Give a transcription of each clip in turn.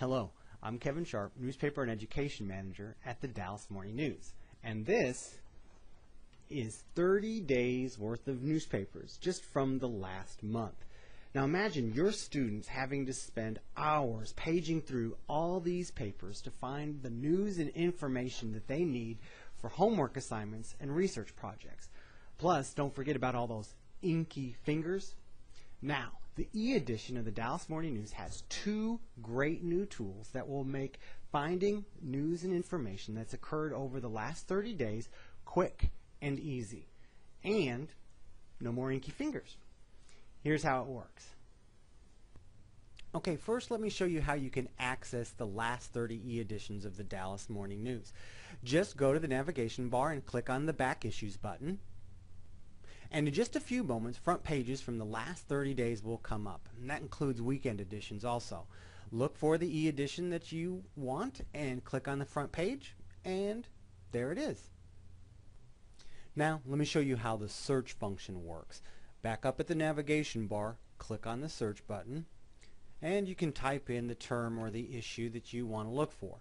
Hello, I'm Kevin Sharp, Newspaper in Education Manager at the Dallas Morning News. And this is 30 days worth of newspapers just from the last month. Now imagine your students having to spend hours paging through all these papers to find the news and information that they need for homework assignments and research projects. Plus, don't forget about all those inky fingers. Now, the e-edition of the Dallas Morning News has two great new tools that will make finding news and information that's occurred over the last 30 days quick and easy. And no more inky fingers. Here's how it works. Okay, first let me show you how you can access the last 30 e-editions of the Dallas Morning News. Just go to the navigation bar and click on the Back Issues button. And in just a few moments, front pages from the last 30 days will come up. And that includes weekend editions also. Look for the e-edition that you want and click on the front page and there it is. Now, let me show you how the search function works. Back up at the navigation bar, click on the search button, and you can type in the term or the issue that you want to look for.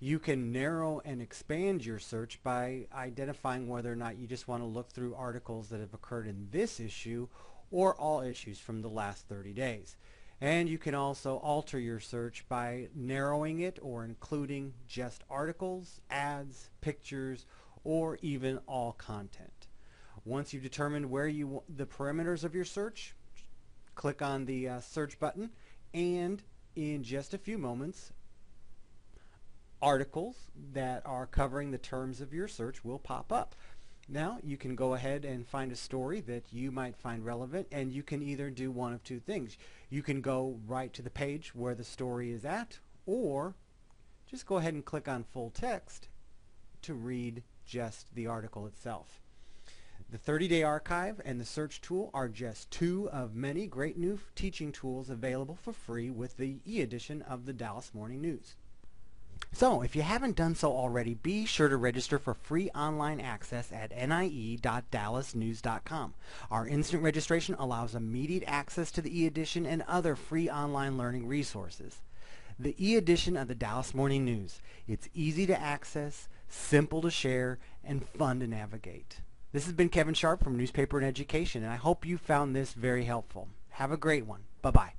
You can narrow and expand your search by identifying whether or not you just want to look through articles that have occurred in this issue or all issues from the last 30 days. And you can also alter your search by narrowing it or including just articles, ads, pictures, or even all content. Once you've determined where you the parameters of your search, click on the uh, search button and in just a few moments articles that are covering the terms of your search will pop up. Now you can go ahead and find a story that you might find relevant and you can either do one of two things. You can go right to the page where the story is at or just go ahead and click on full text to read just the article itself. The 30-day archive and the search tool are just two of many great new teaching tools available for free with the e-edition of the Dallas Morning News. So, if you haven't done so already, be sure to register for free online access at nie.dallasnews.com. Our instant registration allows immediate access to the e-edition and other free online learning resources. The e-edition of the Dallas Morning News. It's easy to access, simple to share, and fun to navigate. This has been Kevin Sharp from Newspaper in Education, and I hope you found this very helpful. Have a great one. Bye-bye.